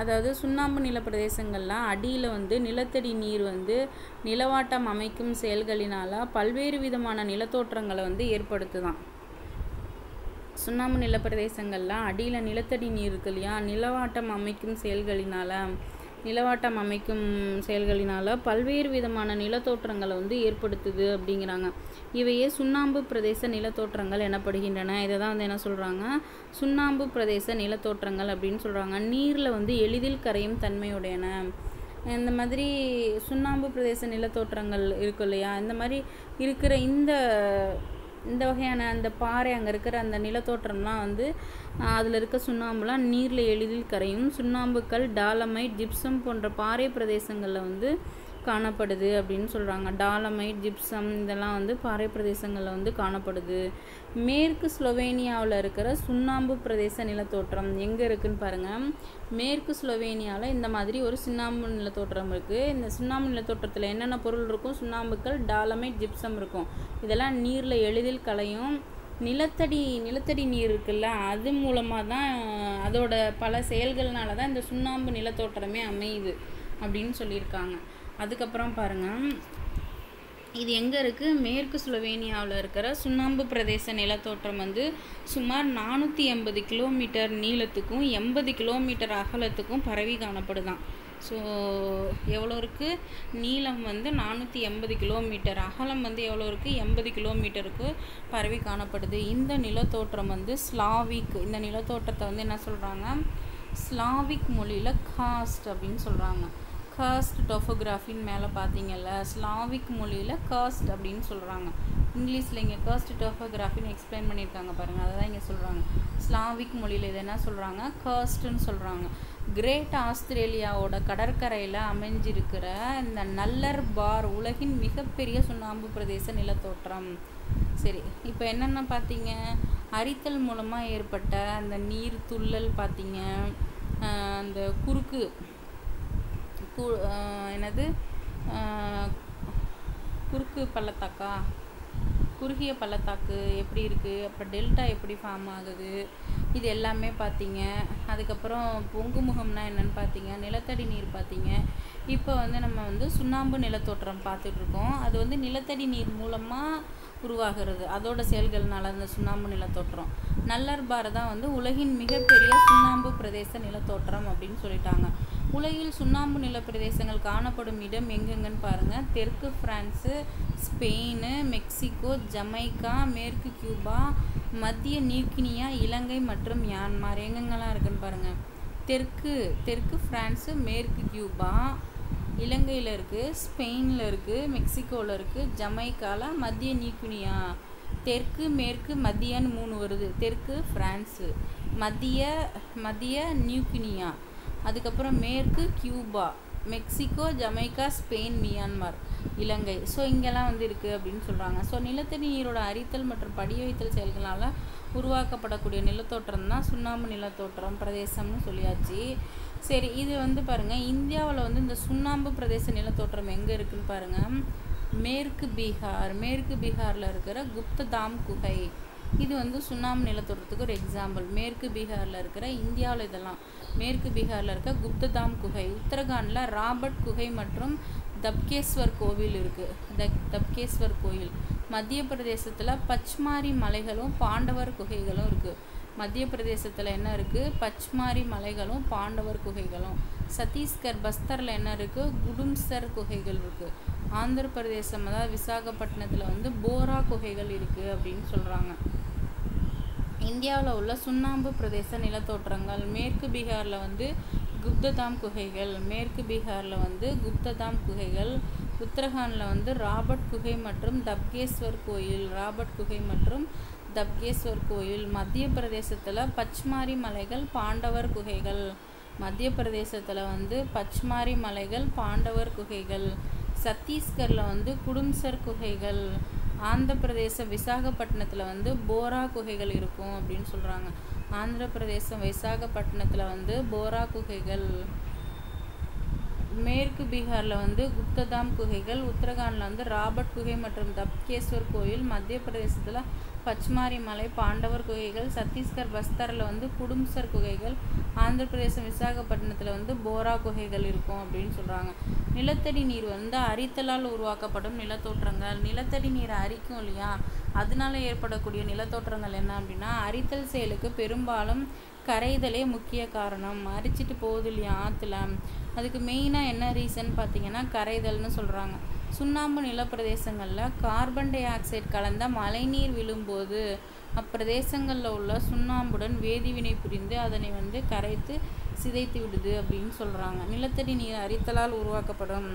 அதாவது சுண்ணாம்பு நிலப்பிரதேசங்கள்லாம் அடியில் வந்து நிலத்தடி நீர் வந்து நிலவாட்டம் அமைக்கும் செயல்களினால பல்வேறு விதமான நிலத்தோற்றங்களை வந்து ஏற்படுத்துதான். சுண்ணாம்பு நிலப்பிரதேசங்கள்லாம் அடியில் நிலத்தடி நீர் இருக்கு இல்லையா? நிலவாட்டம் அமைக்கும் செயல்களினால் நிலவாட்டம் அமைக்கும் செயல்களினால் பல்வேறு விதமான நிலத்தோற்றங்களை வந்து ஏற்படுத்துது அப்படிங்கிறாங்க. இவையே சுண்ணாம்பு பிரதேச நிலத்தோற்றங்கள் எனப்படுகின்றன. இதை தான் வந்து என்ன சொல்கிறாங்க சுண்ணாம்பு பிரதேச நிலத்தோற்றங்கள் அப்படின்னு சொல்கிறாங்க நீரில் வந்து எளிதில் கரையும் தன்மையுடையன. இந்த மாதிரி சுண்ணாம்பு பிரதேச நிலத்தோற்றங்கள் இருக்கு இல்லையா? இந்த மாதிரி இருக்கிற இந்த இந்த வகையான அந்த பாறை அங்கே இருக்கிற அந்த நிலத்தோற்றம்லாம் வந்து அதில் இருக்க சுண்ணாம்புலாம் நீரில் எளிதில் கரையும். சுண்ணாம்புக்கல் டாலமைட் ஜிப்சம் போன்ற பாறை பிரதேசங்களில் வந்து காணப்படுது அப்படின்னு சொல்கிறாங்க டாலமைட் ஜிப்சம் இதெல்லாம் வந்து பாறை பிரதேசங்களில் வந்து காணப்படுது. மேற்கு ஸ்லோவேனியாவில் இருக்கிற சுண்ணாம்பு பிரதேச நிலத்தோற்றம் எங்கே இருக்குதுன்னு பாருங்கள் மேற்கு ஸ்லோவேனியாவில் இந்த மாதிரி ஒரு சுண்ணாம்பு நிலத்தோற்றம் இருக்குது இந்த சுண்ணாம்பு நிலத்தோற்றத்தில் என்னென்ன பொருள் இருக்கும்? சுண்ணாம்புக்கள் டாலமைட் ஜிப்சம் இருக்கும். இதெல்லாம் நீரில் எளிதில் கலையும் நிலத்தடி நிலத்தடி நீர் இருக்குல்ல அது மூலமாக தான் அதோட பல செயல்கள்னால தான் இந்த சுண்ணாம்பு நிலத்தோற்றமே அமையுது அப்படின்னு சொல்லியிருக்காங்க. அதுக்கப்புறம் பாருங்கள் இது எங்கே இருக்குது மேற்கு ஸ்லோவேனியாவில் இருக்கிற சுண்ணாம்பு பிரதேச நிலத்தோற்றம் வந்து சுமார் நானூற்றி எண்பது கிலோமீட்டர் நீளத்துக்கும் எண்பது கிலோமீட்டர் அகலத்துக்கும் பரவி காணப்படுதான். ஸோ எவ்வளோ இருக்குது நீளம் வந்து நானூற்றி எண்பது கிலோமீட்டர். அகலம் வந்து எவ்வளோ இருக்குது எண்பது கிலோமீட்டருக்கு பரவி காணப்படுது. இந்த நிலத்தோற்றம் வந்து ஸ்லாவிக் இந்த நிலத்தோற்றத்தை வந்து என்ன சொல்கிறாங்க ஸ்லாவிக் மொழியில் காஸ்ட் அப்படின்னு சொல்கிறாங்க கர்ஸ்ட் டொஃபோகிராஃபின்னு மேலே பார்த்தீங்கல்ல ஸ்லாவிக் மொழியில் காஸ்ட் அப்படின்னு சொல்கிறாங்க இங்கிலீஷில் இங்கே காஸ்ட் டொஃபோகிராஃபின்னு எக்ஸ்பிளைன் பண்ணியிருக்காங்க பாருங்கள் அதை தான் இங்கே சொல்கிறாங்க ஸ்லாவிக் மொழியில் இது என்ன சொல்கிறாங்க கர்ஸ்ட்டுன்னு சொல்கிறாங்க கிரேட் ஆஸ்திரேலியாவோட கடற்கரையில் அமைஞ்சிருக்கிற இந்த நல்லர் பார் உலகின் மிகப்பெரிய சுண்ணாம்பு பிரதேச நிலத்தோற்றம். சரி இப்போ என்னென்ன பார்த்தீங்க அரித்தல் மூலமாக ஏற்பட்ட அந்த நீர் துள்ளல் பார்த்தீங்க அந்த குறுக்கு கூ என்னது? குறுக்கு பள்ளத்தாக்கா? குறுகிய பள்ளத்தாக்கு எப்படி இருக்குது அப்புறம் டெல்டா எப்படி ஃபார்ம் ஆகுது? இது எல்லாமே பார்த்தீங்க. அதுக்கப்புறம் பொங்கு முகம்னா பார்த்தீங்க. நிலத்தடி நீர் பார்த்தீங்க. இப்போ வந்து நம்ம வந்து சுண்ணாம்பு நிலத்தோற்றம் பார்த்துட்ருக்கோம். அது வந்து நிலத்தடி நீர் மூலமாக உருவாகிறது. அதோட செயல்கள்னால அந்த சுண்ணாம்பு நிலத்தோற்றம். நல்லர்பார் தான் வந்து உலகின் மிகப்பெரிய சுண்ணாம்பு பிரதேச நிலத்தோற்றம் அப்படின்னு சொல்லிட்டாங்க. உலகில் சுண்ணாம்பு நில பிரதேசங்கள் காணப்படும் இடம் எங்கெங்கன்னு பாருங்கள் தெற்கு ஃப்ரான்ஸு ஸ்பெயின் மெக்சிகோ ஜமைக்கா மேற்கு கியூபா மத்திய நியூக்கினியா இலங்கை மற்றும் மியான்மார். எங்கெங்கெல்லாம் இருக்குன்னு பாருங்கள் தெற்கு தெற்கு ஃப்ரான்ஸு மேற்கு கியூபா இலங்கையில் இருக்குது ஸ்பெயினில் இருக்குது மெக்சிகோவில் இருக்குது ஜமைக்காவில் மத்திய நியூக்கினியா தெற்கு மேற்கு மத்தியன்னு மூணு வருது. தெற்கு ஃப்ரான்ஸு. மத்திய மத்திய நியூக்கினியா அதுக்கப்புறம் மேற்கு Cuba Mexico Jamaica Spain Myanmar Ilangai. So இங்கெல்லாம் வந்து இருக்குது அப்படின்னு சொல்கிறாங்க ஸோ நிலத்தடி நீரோட அரித்தல் மற்றும் படிய வைத்தல் செயல்களால் உருவாக்கப்படக்கூடிய நிலத்தோற்றம் தான் சுண்ணாம்பு நிலத்தோற்றம் பிரதேசம்னு சொல்லியாச்சு. சரி இது வந்து பாருங்கள் இந்தியாவில் வந்து இந்த சுண்ணாம்பு பிரதேச நிலத்தோற்றம் எங்கே இருக்குன்னு பாருங்கள் மேற்கு பீகார் மேற்கு பீகாரில் இருக்கிற குப்ததாம் குகை. இது வந்து சுண்ணாம்பு நிலத்தோட்டத்துக்கு ஒரு எக்ஸாம்பிள் மேற்கு பீகாரில் இருக்கிற இந்தியாவில் இதெல்லாம். மேற்கு பீகாரில் இருக்க குப்ததாம் குகை உத்தரகாண்டில் ராபர்ட் குகை மற்றும் தப்கேஸ்வர் கோவில் இருக்குது த தப்கேஸ்வர் கோயில். மத்திய பிரதேசத்தில் பச்மாரி மலைகளும் பாண்டவர் குகைகளும் இருக்குது மத்திய பிரதேசத்தில் என்ன இருக்குது பச்மாரி மலைகளும் பாண்டவர் குகைகளும். சத்தீஸ்கர் பஸ்தரில் என்ன இருக்குது குடும்சர் குகைகள் இருக்குது ஆந்திர பிரதேசம் அதாவது விசாகப்பட்டினத்தில் வந்து போரா குகைகள் இருக்குது அப்படின்னு சொல்கிறாங்க இந்தியாவில் உள்ள சுண்ணாம்பு பிரதேச நிலத்தோற்றங்கள் மேற்கு பீகாரில் வந்து குப்ததாம் குகைகள் மேற்கு பீகாரில் வந்து குப்ததாம் குகைகள் உத்தரகாண்டில் வந்து ராபர்ட் குகை மற்றும் தப்கேஸ்வர் கோயில் ராபர்ட் குகை மற்றும் தப்கேஸ்வர் கோயில். மத்திய பிரதேசத்தில் பச்மாரி மலைகள் பாண்டவர் குகைகள். மத்திய பிரதேசத்தில் வந்து பச்மாரி மலைகள் பாண்டவர் குகைகள். சத்தீஸ்கரில் வந்து குடும்சர் குகைகள். ஆந்திர பிரதேசம் விசாகப்பட்டினத்தில் வந்து போரா குகைகள் இருக்கும் அப்படின்னு சொல்கிறாங்க ஆந்திர பிரதேசம் விசாகப்பட்டினத்தில் வந்து போரா குகைகள். மேற்கு பீகாரில் வந்து குப்ததாம் குகைகள். உத்தரகாண்டில் வந்து ராபர்ட் குகை மற்றும் தப்கேஸ்வர் கோயில். மத்திய பிரதேசத்தில் பச்மாரி மலை பாண்டவர் குகைகள் சத்தீஸ்கர் பஸ்தரில் வந்து குடும்சர் குகைகள் ஆந்திர பிரதேசம் விசாகப்பட்டினத்தில் வந்து போரா குகைகள் இருக்கும் அப்படின்னு சொல்கிறாங்க நிலத்தடி நீர் வந்து அரித்தலால் உருவாக்கப்படும் நிலத்தோற்றங்கள். நிலத்தடி நீரை அரிக்கும் இல்லையா? அதனால ஏற்படக்கூடிய நிலத்தோற்றங்கள் என்ன அப்படின்னா அரித்தல் செயலுக்கு பெரும்பாலும் கரைதலே முக்கிய காரணம். அரிச்சிட்டு போகுது இல்லையா ஆற்றுல அதுக்கு மெயினாக என்ன ரீசன் பார்த்தீங்கன்னா கரைதல்னு சொல்கிறாங்க சுண்ணாம்பு நிலப்பிரதேசங்களில் கார்பன் டை ஆக்சைடு கலந்த மழைநீர் விழும்போது அப்பிரதேசங்களில் உள்ள சுண்ணாம்புடன் வேதிவினை புரிந்து அதனை வந்து கரைத்து சிதைத்து விடுது அப்படின்னு சொல்கிறாங்க நிலத்தடி நீர் அரித்தலால் உருவாக்கப்படும்.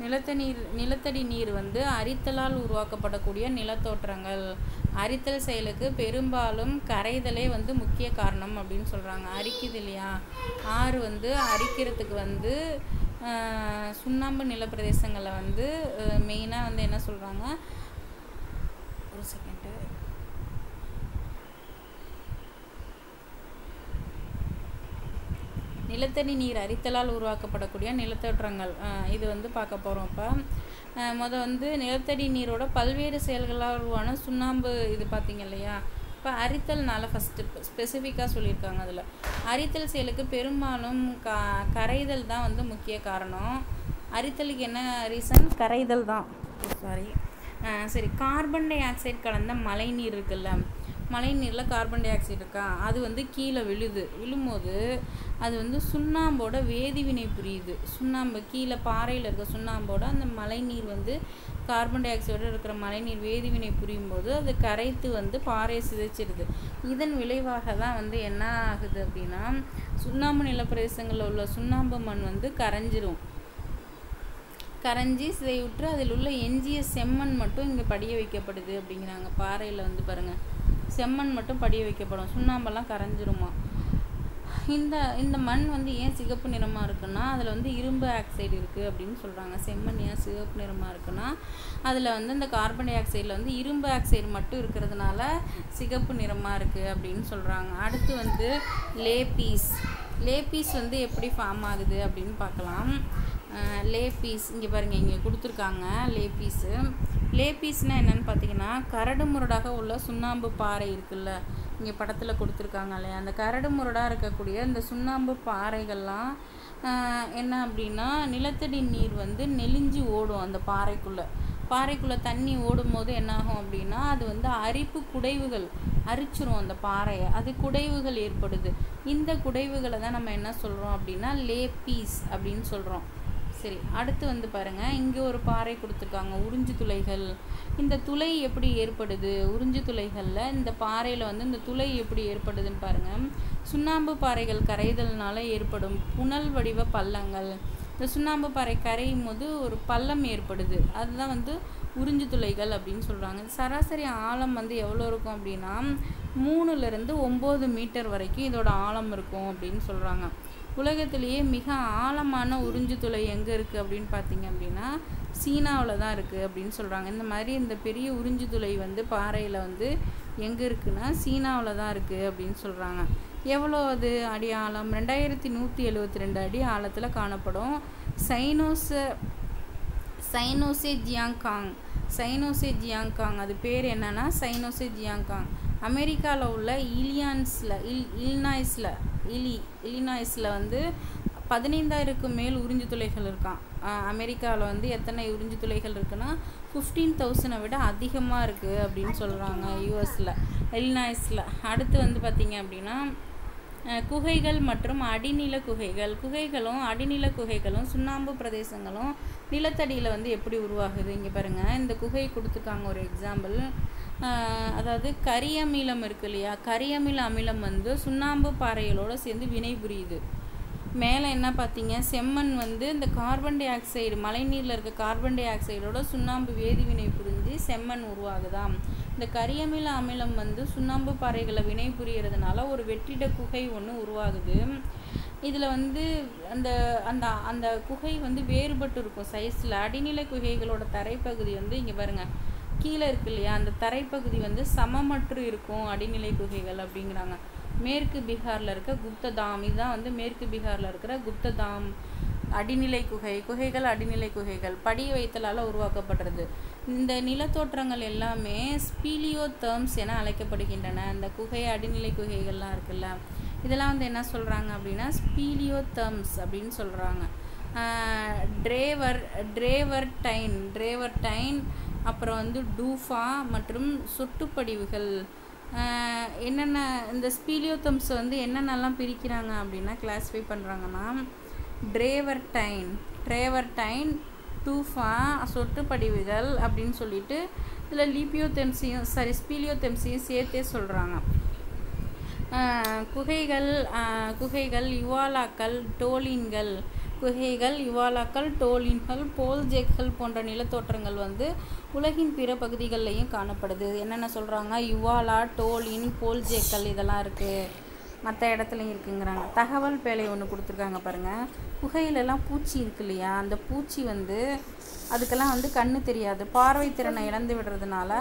நிலத்தடி நீர் நிலத்தடி நீர் வந்து அரித்தலால் உருவாக்கப்படக்கூடிய நிலத்தோற்றங்கள். அரித்தல் செயலுக்கு பெரும்பாலும் கரைதலே வந்து முக்கிய காரணம் அப்படின்னு சொல்கிறாங்க அரிக்குது இல்லையா? ஆறு வந்து அரிக்கிறதுக்கு வந்து சுண்ணாம்பு நிலப்பிரதேசங்களில் வந்து மெயினாக வந்து என்ன சொல்கிறாங்க ஒரு செகண்டு நிலத்தடி நீர் அரித்தலால் உருவாக்கப்படக்கூடிய நிலத்தோற்றங்கள். இது வந்து பார்க்க போகிறோம் இப்போ. மொதல் வந்து நிலத்தடி நீரோட பல்வேறு செயல்களால் உருவான சுண்ணாம்பு இது பார்த்தீங்க இல்லையா? இப்போ அரித்தல்னால ஃபஸ்ட்டு ஸ்பெசிஃபிக்காக சொல்லியிருக்காங்க அதில். அரித்தல் செயலுக்கு பெரும்பாலும் க கரைதல் தான் வந்து முக்கிய காரணம். அரித்தலுக்கு என்ன ரீசன் கரைதல் தான். சாரி சரி. கார்பன் டை ஆக்சைடு கலந்த மழைநீர் இருக்குல்ல மழை நீரில் கார்பன் டை ஆக்சைடு இருக்கா? அது வந்து கீழே விழுது. விழும்போது அது வந்து சுண்ணாம்போட வேதிவினை புரியுது. சுண்ணாம்பு கீழே பாறையில் இருக்க சுண்ணாம்போட அந்த மழைநீர் வந்து கார்பன் டை ஆக்சைடோடு இருக்கிற மழைநீர் வேதிவினை புரியும் போது அது கரைத்து வந்து பாறையை சிதைச்சிடுது இதன் விளைவாக தான் வந்து என்ன ஆகுது அப்படின்னா சுண்ணாம்பு நிலப்பிரதேசங்களில் உள்ள சுண்ணாம்பு மண் வந்து கரைஞ்சிரும். கரைஞ்சி சிதைவுற்று அதில் உள்ள எஞ்சிய செம்மண் மட்டும் இங்கே படிய வைக்கப்படுது அப்படிங்கிறாங்க. பாறையில் வந்து பாருங்கள் செம்மண் மட்டும் படிய வைக்கப்படும். சுண்ணாம்பெல்லாம் கரைஞ்சிருமா? இந்த இந்த மண் வந்து ஏன் சிகப்பு நிறமாக இருக்குன்னா அதில் வந்து இரும்பு ஆக்சைடு இருக்குது அப்படின்னு சொல்கிறாங்க செம்மண் ஏன் சிவப்பு நிறமாக இருக்குன்னா அதில் வந்து இந்த கார்பன் டை ஆக்சைடில் வந்து இரும்பு ஆக்சைடு மட்டும் இருக்கிறதுனால சிகப்பு நிறமாக இருக்குது அப்படின்னு சொல்கிறாங்க அடுத்து வந்து லேபீஸ். லேபீஸ் வந்து எப்படி ஃபார்ம் ஆகுது அப்படின்னு பார்க்கலாம். லேபீஸ் இங்கே பாருங்கள் இங்கே கொடுத்துருக்காங்க லேபீஸு லேபீஸ்னால் என்னென்னு பார்த்தீங்கன்னா கரடு முரடாக உள்ள சுண்ணாம்பு பாறை இருக்குல்ல இங்கே படத்தில் கொடுத்துருக்காங்க இல்லையா? அந்த கரடு முரடாக இருக்கக்கூடிய இந்த சுண்ணாம்பு பாறைகள்லாம் என்ன அப்படின்னா நிலத்தடி நீர் வந்து நெளிஞ்சு ஓடும் அந்த பாறைக்குள்ளே. பாறைக்குள்ளே தண்ணி ஓடும் போது என்னாகும் அப்படின்னா அது வந்து அரிப்பு குடைவுகள் அரிச்சிரும் அந்த பாறையை. அது குடைவுகள் ஏற்படுது. இந்த குடைவுகளை தான் நம்ம என்ன சொல்கிறோம் அப்படின்னா லேபீஸ் அப்படின்னு சொல்கிறோம் சரி அடுத்து வந்து பாருங்கள் இங்கே ஒரு பாறை கொடுத்துருக்காங்க உறிஞ்சு துளைகள். இந்த துளை எப்படி ஏற்படுது? உறிஞ்சு துளைகளில் இந்த பாறையில் வந்து இந்த துளை எப்படி ஏற்படுதுன்னு பாருங்கள் சுண்ணாம்பு பாறைகள் கரைதல்னால ஏற்படும் புனல் வடிவ பள்ளங்கள். இந்த சுண்ணாம்பு பாறை கரையும் போது ஒரு பள்ளம் ஏற்படுது. அதுதான் வந்து உறிஞ்சு துளைகள் அப்படின்னு சொல்கிறாங்க சராசரி ஆழம் வந்து எவ்வளோ இருக்கும் அப்படின்னா மூணுலேருந்து ஒம்பது மீட்டர் வரைக்கும் இதோட ஆழம் இருக்கும் அப்படின்னு சொல்கிறாங்க உலகத்திலேயே மிக ஆழமான உறிஞ்சு துளை எங்கே இருக்குது அப்படின்னு பார்த்தீங்க அப்படின்னா சீனாவில் தான் இருக்குது அப்படின்னு சொல்கிறாங்க இந்த மாதிரி இந்த பெரிய உறிஞ்சு துளை வந்து பாறையில் வந்து எங்கே இருக்குன்னா சீனாவில் தான் இருக்குது அப்படின்னு சொல்கிறாங்க எவ்வளோ அது அடி ஆழம் ரெண்டாயிரத்தி நூற்றி எழுபத்தி ரெண்டு அடி ஆழத்தில் காணப்படும். சைனோச சைனோசே ஜியாங்காங். சைனோசே ஜியாங்காங். அது பேர் என்னன்னா சைனோசே ஜியாங்காங். அமெரிக்காவில் உள்ள இலியான்ஸில் இல் இல்னாய்ஸில். இலி இலினாய்ஸில் வந்து பதினைந்தாயிரக்கு மேல் உறிஞ்சு துளைகள் இருக்கான் அமெரிக்காவில் வந்து எத்தனை உறிஞ்சு துளைகள் இருக்குன்னா ஃபிஃப்டீன் தௌசண்டை விட அதிகமாக இருக்குது அப்படின்னு சொல்கிறாங்க யூஎஸில் இலினாய்ஸில். அடுத்து வந்து பார்த்திங்க அப்படின்னா குகைகள் மற்றும் அடிநில குகைகள். குகைகளும் அடிநில குகைகளும் சுண்ணாம்பு பிரதேசங்களும் நிலத்தடியில் வந்து எப்படி உருவாகுது? இங்கே பாருங்கள் இந்த குகை கொடுத்துருக்காங்க ஒரு எக்ஸாம்பிள் அதாவது கரியமிலம் இருக்கு இல்லையா? கரியமில அமிலம் வந்து சுண்ணாம்பு பாறைகளோடு சேர்ந்து வினை புரியுது. மேலே என்ன பார்த்தீங்க? செம்மண் வந்து இந்த கார்பன் டை ஆக்சைடு மழைநீரில் இருக்க கார்பன் டை ஆக்சைடோட சுண்ணாம்பு வேதிவினை புரிஞ்சு செம்மண் உருவாகுதாம். இந்த கரியமில அமிலம் வந்து சுண்ணாம்பு பாறைகளை வினை புரியறதுனால ஒரு வெற்றிட குகை ஒன்று உருவாகுது. இதில் வந்து அந்த அந்த அந்த குகை வந்து வேறுபட்டு இருக்கும். சைஸில் அடிநிலை குகைகளோட தரைப்பகுதி வந்து இங்கே பாருங்கள் கீழே இருக்கு இல்லையா? அந்த தரைப்பகுதி வந்து சமமற்று இருக்கும் அடிநிலை குகைகள் அப்படிங்கிறாங்க. மேற்கு பீகாரில் இருக்க குப்ததாம் இதுதான் வந்து மேற்கு பீகாரில் இருக்கிற குப்ததாம் அடிநிலை குகை குகைகள் அடிநிலை குகைகள் படி வைத்தலால் உருவாக்கப்படுறது. இந்த நிலத்தோற்றங்கள் எல்லாமே ஸ்பீலியோ தேர்ம்ஸ் என அழைக்கப்படுகின்றன. இந்த குகை அடிநிலை குகைகள்லாம் இருக்குல்ல இதெல்லாம் வந்து என்ன சொல்கிறாங்க அப்படின்னா ஸ்பீலியோ தேர்ம்ஸ் அப்படின்னு சொல்கிறாங்க ட்ரேவர் ட்ரேவர்டைன் ட்ரேவர்டைன் அப்புறம் வந்து டூஃபா மற்றும் சொட்டுப்படிவுகள். என்னென்ன இந்த ஸ்பீலியோத்தம்ஸ் வந்து என்னென்னலாம் பிரிக்கிறாங்க அப்படின்னா கிளாஸிஃபை பண்ணுறாங்கன்னா ட்ரேவர்டைன் ட்ரேவர்டைன் டூஃபா சொட்டுப்படிவுகள் அப்படின்னு சொல்லிட்டு இதில் லீபியோதெம்ஸையும் சாரி ஸ்பீலியோதெம்ஸையும் சேர்த்தே சொல்கிறாங்க குகைகள் குகைகள் யுவாலாக்கள் டோலின்கள். குகைகள் யுவாலாக்கள் டோலின்கள் போல்ஜெக்கள் போன்ற நிலத்தோற்றங்கள் வந்து உலகின் பிற பகுதிகள்லையும் காணப்படுது. என்னென்ன சொல்கிறாங்க யுவாலா டோலின் போல்ஜேக்கல் இதெல்லாம் இருக்குது மற்ற இடத்துலையும் இருக்குங்கிறாங்க. தகவல் பேலை ஒன்று கொடுத்துருக்காங்க பாருங்கள் குகையிலலாம் பூச்சி இருக்கு இல்லையா? அந்த பூச்சி வந்து அதுக்கெல்லாம் வந்து கண்ணு தெரியாது. பார்வை திறனை இழந்து விடுறதுனால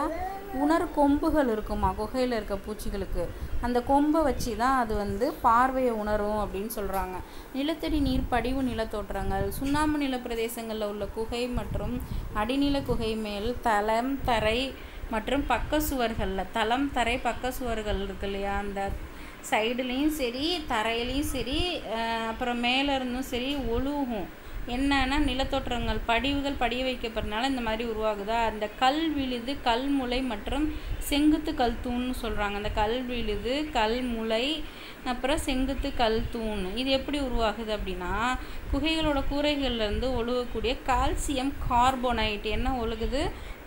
உணர் கொம்புகள் இருக்குமா குகையில் இருக்க பூச்சிகளுக்கு. அந்த கொம்பை வச்சு தான் அது வந்து பார்வையை உணரும் அப்படின்னு சொல்கிறாங்க நிலத்தடி நீர் படிவு நிலத்தோற்றங்கள் சுண்ணாம்பு நில பிரதேசங்களில் உள்ள குகை மற்றும் அடிநில குகை மேல் தளம் தரை மற்றும் பக்க சுவர்களில் தளம் தரை பக்க சுவர்கள் இருக்கு இல்லையா? அந்த சைடுலேயும் சரி தரையிலையும் சரி அப்புறம் மேலே இருந்தும் சரி ஒழுகும். என்னன்னா நிலத்தோற்றங்கள் படிவுகள் படிய வைக்கப்படுறதுனால இந்த மாதிரி உருவாகுதா? அந்த கல் விழுது கல் முளை மற்றும் செங்குத்து கல் தூண்னு சொல்கிறாங்க அந்த கல் விழுது கல் முளை அப்புறம் செங்குத்து கல் தூண். இது எப்படி உருவாகுது அப்படின்னா குகைகளோட கூரைகள்லேருந்து ஒழுகக்கூடிய கால்சியம் கார்போனைட் என்ன ஒழுகுது?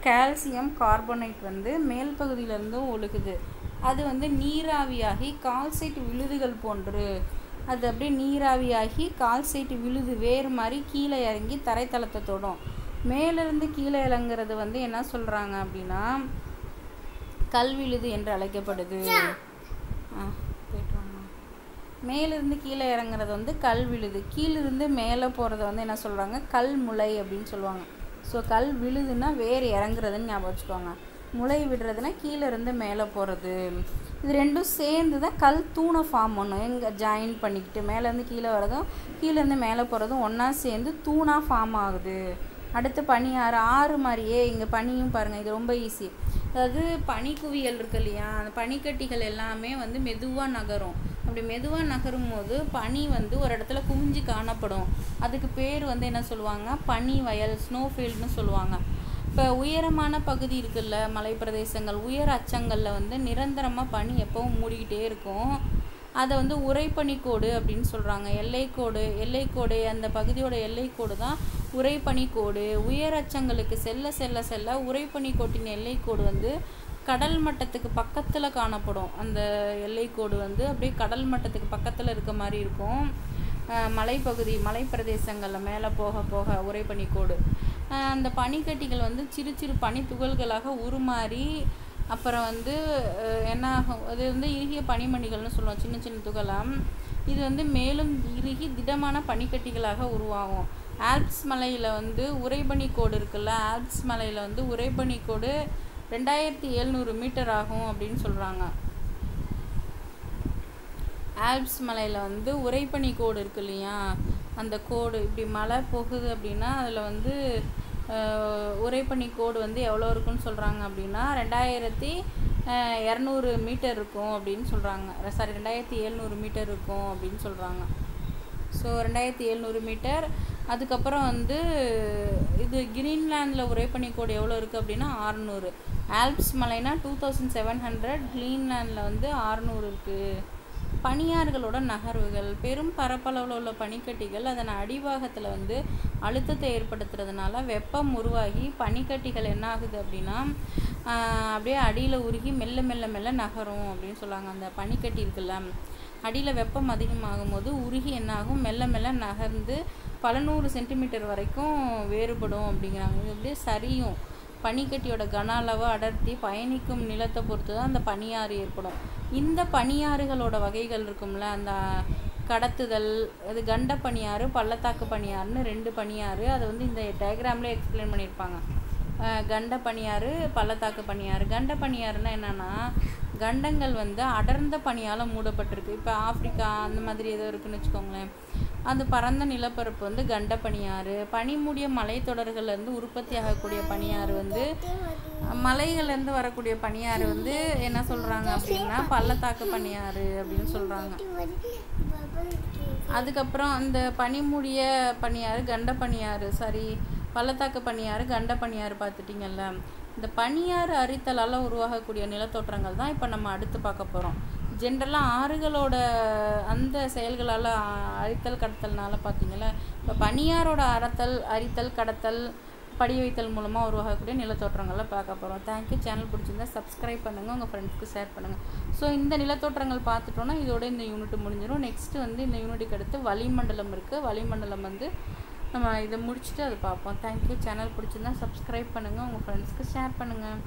கால்சியம் கார்போனைட் வந்து மேல் பகுதியிலேருந்தும் ஒழுகுது. அது வந்து நீராவியாகி கால்சைட் விழுதுகள் போன்று அது அப்படியே நீராவியாகி கால்சைட் விழுது வேறு மாதிரி கீழே இறங்கி தரைத்தளத்தை தொடும். மேலிருந்து கீழே இறங்குறது வந்து என்ன சொல்கிறாங்க அப்படின்னா கல்விழுது என்று அழைக்கப்படுது. மேலிருந்து கீழே இறங்குறது வந்து கல் விழுது. கீழிருந்து மேலே போகிறத வந்து என்ன சொல்கிறாங்க கல் முளை அப்படின்னு சொல்லுவாங்க. ஸோ கல் விழுதுன்னா வேர் இறங்குறதுன்னு ஞாபகம் வச்சுக்கோங்க. முளை விடுறதுன்னா கீழே இருந்து மேலே போகிறது இது ரெண்டும் சேர்ந்து தான் கல் தூணை ஃபார்ம் பண்ணும். எங்கே ஜாயின் பண்ணிக்கிட்டு மேலேருந்து கீழே வரதும் கீழேருந்து மேலே போகிறதும் ஒன்றா சேர்ந்து தூணாக ஃபார்ம் ஆகுது. அடுத்து பனி ஆறு ஆறு மாதிரியே இங்கே பனியும் பாருங்கள் இது ரொம்ப ஈஸி அதாவது பனிக்குவியல் இருக்கு இல்லையா? அந்த பனிக்கட்டிகள் எல்லாமே வந்து மெதுவாக நகரும். அப்படி மெதுவாக நகரும் போது பனி வந்து ஒரு இடத்துல குவிஞ்சு காணப்படும். அதுக்கு பேர் வந்து என்ன சொல்லுவாங்க? பனி வயல் ஸ்னோஃபீல்டுன்னு சொல்லுவாங்க. இப்போ உயரமான பகுதி இருக்குல்ல மலைப்பிரதேசங்கள் உயர் அச்சங்களில் வந்து நிரந்தரமாக பனி எப்போவும் மூடிக்கிட்டே இருக்கும். அதை வந்து உரைப்பனிக்கோடு அப்படின்னு சொல்கிறாங்க எல்லைக்கோடு எல்லைக்கோடு அந்த பகுதியோட எல்லைக்கோடு தான் உரைப்பனிக்கோடு உயர் அச்சங்களுக்கு செல்ல செல்ல செல்ல உரைப்பனிக்கோட்டின் எல்லைக்கோடு வந்து கடல் மட்டத்துக்கு பக்கத்தில் காணப்படும். அந்த எல்லைக்கோடு வந்து அப்படியே கடல் மட்டத்துக்கு பக்கத்தில் இருக்க மாதிரி இருக்கும். மலைப்பகுதி மலைப்பிரதேசங்களில் மேலே போக போக உரைப்பனிக்கோடு அந்த பனிக்கட்டிகள் வந்து சிறு சிறு பனி துகள்களாக உருமாறி அப்புறம் வந்து என்ன ஆகும் அது வந்து இறுகிய பனிமணிகள்னு சொல்லுவோம் சின்ன சின்ன துகளாம் இது வந்து மேலும் இறுகி திடமான பனிக்கட்டிகளாக உருவாகும். ஆல்ப்ஸ் மலையில் வந்து உறைபனிக்கோடு இருக்குல்ல ஆல்ப்ஸ் மலையில் வந்து உறைபனிக்கோடு ரெண்டாயிரத்தி எழுநூறு மீட்டர் ஆகும் அப்படின்னு சொல்கிறாங்க ஆல்ப்ஸ் மலையில் வந்து உறைபனி கோடு இருக்கு இல்லையா அந்த கோடு இப்படி மழை போகுது அப்படின்னா அதில் வந்து அஹ், உறைபனி கோடு வந்து எவ்வளோ இருக்குன்னு சொல்கிறாங்க அப்படின்னா ரெண்டாயிரத்தி இரநூறு மீட்டர் இருக்கும் அப்படின்னு சொல்கிறாங்க சாரி ரெண்டாயிரத்தி எழுநூறு மீட்டர் இருக்கும் அப்படின்னு சொல்கிறாங்க ஸோ ரெண்டாயிரத்தி எழுநூறு மீட்டர். அதுக்கப்புறம் வந்து இது கிரீன்லேண்டில் உறைப்பனி கோடு எவ்வளோ இருக்குது அப்படின்னா ஆறுநூறு. ஆல்ப்ஸ் மலைனா டூ தௌசண்ட் செவன் ஹண்ட்ரட் கிரீன்லேண்டில் வந்து ஆறுநூறு இருக்குது பனியாறுகளோட நகர்வுகள் பெரும் பரப்பளவில் உள்ள பனிக்கட்டிகள் அதன் அடிவாகத்தில் வந்து அழுத்தத்தை ஏற்படுத்துறதுனால வெப்பம் உருவாகி பனிக்கட்டிகள் என்ன ஆகுது அப்படின்னா அப்படியே அடியில் உருகி மெல்ல மெல்ல மெல்ல நகரும் அப்படின்னு சொல்லுவாங்க அந்த பனிக்கட்டி இருக்குல்ல. அடியில் வெப்பம் அதிகமாகும் போது உருகி என்னாகும் மெல்ல மெல்ல நகர்ந்து பல நூறு சென்டிமீட்டர் வரைக்கும் வேறுபடும் அப்படிங்கிறாங்க. இது அப்படியே சரியும். பனிக்கட்டியோட கன அளவு அடர்த்தி பயணிக்கும் நிலத்தை பொறுத்து தான் அந்த பனியாறு ஏற்படும். இந்த பனியாறுகளோட வகைகள் இருக்கும்ல அந்த கடத்துதல் அது கண்ட பனியாறு பள்ளத்தாக்கு பனியாறுன்னு ரெண்டு பனியாறு அதை வந்து இந்த டயக்ராம்லேயே எக்ஸ்பிளைன் பண்ணியிருப்பாங்க. கண்ட பனியாறு பள்ளத்தாக்கு பனியாறு. கண்ட பனியாறுனா என்னென்னா கண்டங்கள் வந்து அடர்ந்த பனியால் மூடப்பட்டிருக்கு. இப்போ ஆப்பிரிக்கா அந்த மாதிரி ஏதோ இருக்குன்னு வச்சுக்கோங்களேன். அந்த பரந்த நிலப்பரப்பு வந்து கண்ட பனியாறு பனிமூடிய மலைத்தொடர்கள்லேருந்து உற்பத்தி ஆகக்கூடிய பனியாறு வந்து மலைகள்லேருந்து வரக்கூடிய பனியாறு வந்து என்ன சொல்கிறாங்க அப்படின்னா பள்ளத்தாக்கு பனியாறு அப்படின்னு சொல்கிறாங்க அதுக்கப்புறம் அந்த பனிமூடிய பனியாறு கண்ட பனியாறு சாரி பள்ளத்தாக்கு பனியாறு கண்ட பனியாறு பார்த்துட்டிங்கல்ல. இந்த பனியாறு அரித்தலால் உருவாகக்கூடிய நிலத்தோற்றங்கள் தான் இப்போ நம்ம அடுத்து பார்க்க போகிறோம் ஜென்ரலாக ஆறுகளோட அந்த செயல்களால் அரித்தல் கடத்தல்னால பார்த்தீங்களா இப்போ பனியாரோட அறத்தல் அரித்தல் கடத்தல் படி வைத்தல் மூலமாக உருவாகக்கூடிய நிலத்தோற்றங்களை பார்க்க போகிறோம் தேங்க்யூ சேனல் பிடிச்சிருந்தா சப்ஸ்கிரைப் பண்ணுங்கள் உங்கள் ஃப்ரெண்ட்ஸ்க்கு ஷேர் பண்ணுங்கள் ஸோ இந்த நிலத்தோற்றங்கள் பார்த்துட்டோன்னா இதோட இந்த யூனிட் முடிஞ்சிடும் நெக்ஸ்ட்டு வந்து இந்த யூனிட்டுக்கு அடுத்து வளிமண்டலம் இருக்குது வளிமண்டலம் வந்து நம்ம இதை முடிச்சுட்டு அதை பார்ப்போம் தேங்க்யூ சேனல் பிடிச்சிருந்தா சப்ஸ்கிரைப் பண்ணுங்கள் உங்கள் ஃப்ரெண்ட்ஸ்க்கு ஷேர் பண்ணுங்கள்